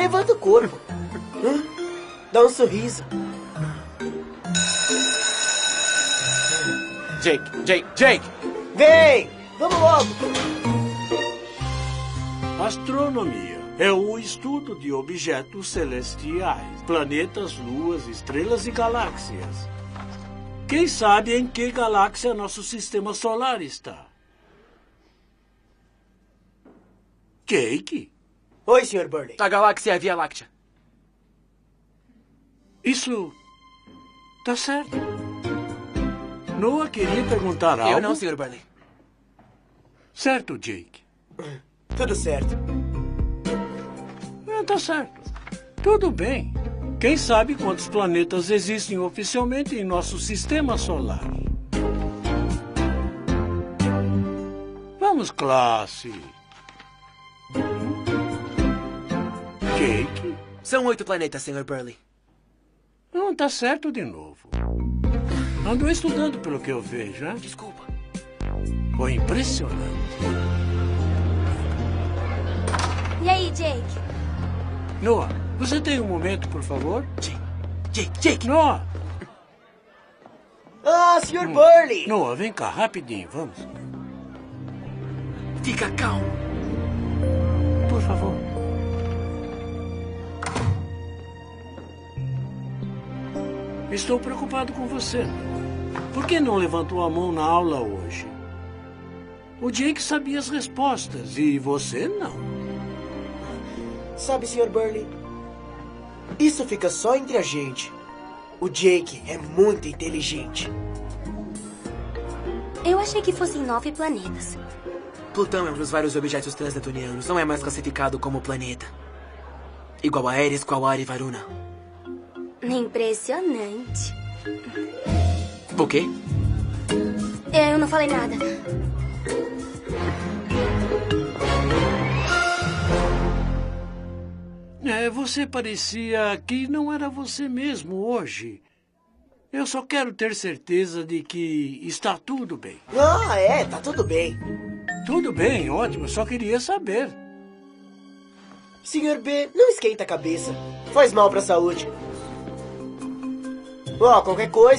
Levanta o corpo. Dá um sorriso. Jake, Jake, Jake! Vem! Vamos logo! Astronomia é o estudo de objetos celestiais, planetas, luas, estrelas e galáxias. Quem sabe em que galáxia nosso sistema solar está? Jake? Oi, Sr. Burley. A galáxia é a Via Láctea. Isso. tá certo. Noah queria perguntar algo. Eu não, Sr. Burley. Certo, Jake. Tudo certo. Ah, tá certo. Tudo bem. Quem sabe quantos planetas existem oficialmente em nosso sistema solar? Vamos, classe. Jake? São oito planetas, Sr. Burley. Não, tá certo de novo. Ando estudando pelo que eu vejo, hein? Desculpa. Foi impressionante. E aí, Jake? Noah, você tem um momento, por favor? Jake, Jake, Jake! Noah! Ah, Sr. Burley! Noah, vem cá, rapidinho, vamos. Fica calmo. Estou preocupado com você. Por que não levantou a mão na aula hoje? O Jake sabia as respostas e você não. Sabe, Sr. Burley? Isso fica só entre a gente. O Jake é muito inteligente. Eu achei que fossem nove planetas. Plutão é um dos vários objetos transnetunianos. Não é mais classificado como planeta. Igual a Eris, Quaoar e Varuna. Impressionante. O quê? Eu não falei nada. É, você parecia que não era você mesmo hoje. Eu só quero ter certeza de que está tudo bem. Ah, é, tá tudo bem. Tudo bem, ótimo, só queria saber. Sr. B, não esquenta a cabeça. Faz mal pra saúde. Ó, qualquer coisa.